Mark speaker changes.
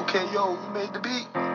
Speaker 1: Okay, yo, you made the beat.